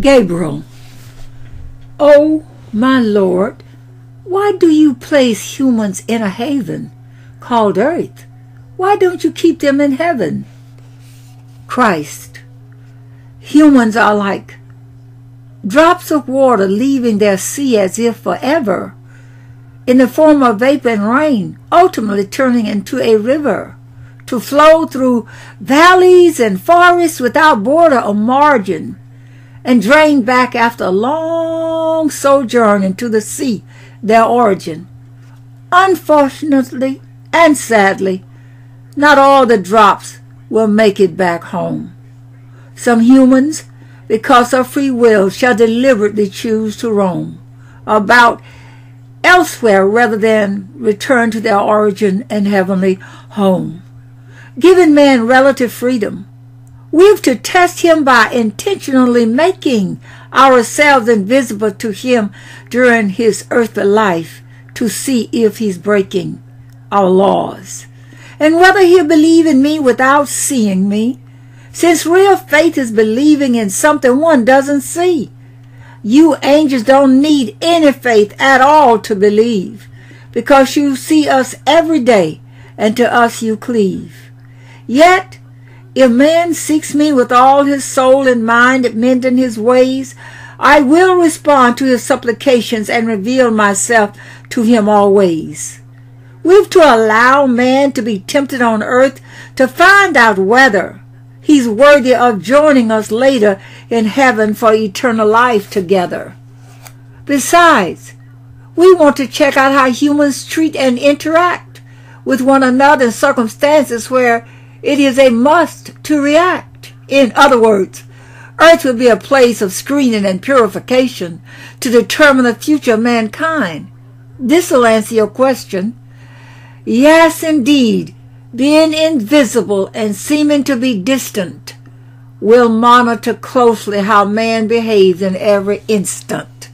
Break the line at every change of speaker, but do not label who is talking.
Gabriel, O my Lord, why do you place humans in a haven called earth? Why don't you keep them in heaven? Christ, humans are like drops of water leaving their sea as if forever, in the form of vapor and rain, ultimately turning into a river to flow through valleys and forests without border or margin and drain back after a long sojourn into the sea, their origin. Unfortunately and sadly, not all the drops will make it back home. Some humans, because of free will, shall deliberately choose to roam about elsewhere rather than return to their origin and heavenly home. Giving man relative freedom, We've to test him by intentionally making ourselves invisible to him during his earthly life to see if he's breaking our laws and whether he'll believe in me without seeing me, since real faith is believing in something one doesn't see. You angels don't need any faith at all to believe, because you see us every day, and to us you cleave. Yet if man seeks me with all his soul and mind, mending his ways, I will respond to his supplications and reveal myself to him always. We've to allow man to be tempted on earth to find out whether he's worthy of joining us later in heaven for eternal life together. Besides, we want to check out how humans treat and interact with one another in circumstances where it is a must to react. In other words, Earth will be a place of screening and purification to determine the future of mankind. This will answer your question. Yes, indeed, being invisible and seeming to be distant will monitor closely how man behaves in every instant.